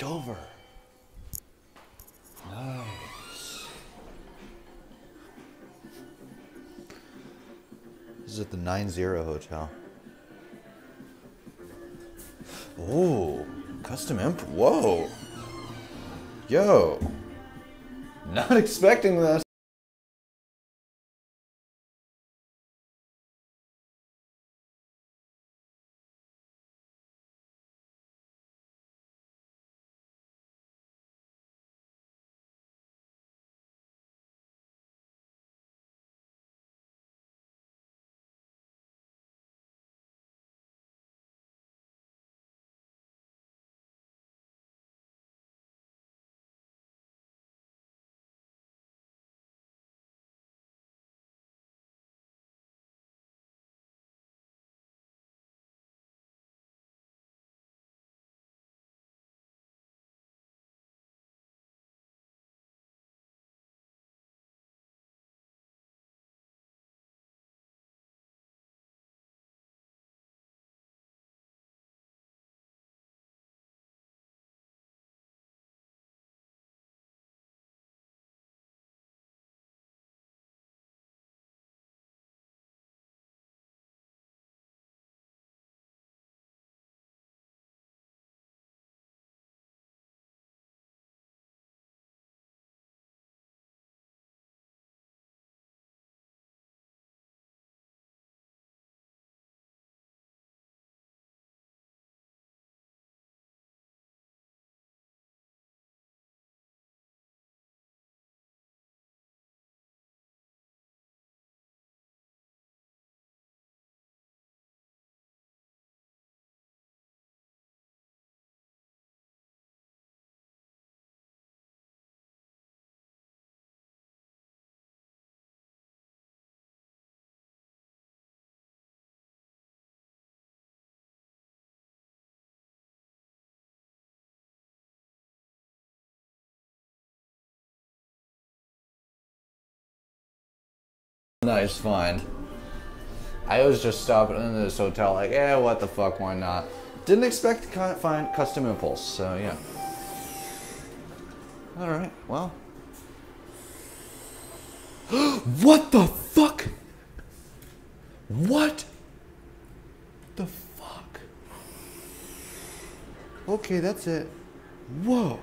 Dover. Nice. This is at the NineZero hotel. Oh, custom imp. Whoa. Yo. Not expecting this. Nice find. I was just stopping in this hotel like, yeah, what the fuck, why not? Didn't expect to find custom impulse, so yeah. Alright, well. what the fuck? What the fuck? Okay, that's it. Whoa.